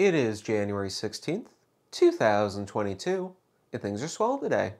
It is January 16th, 2022, and things are swell today.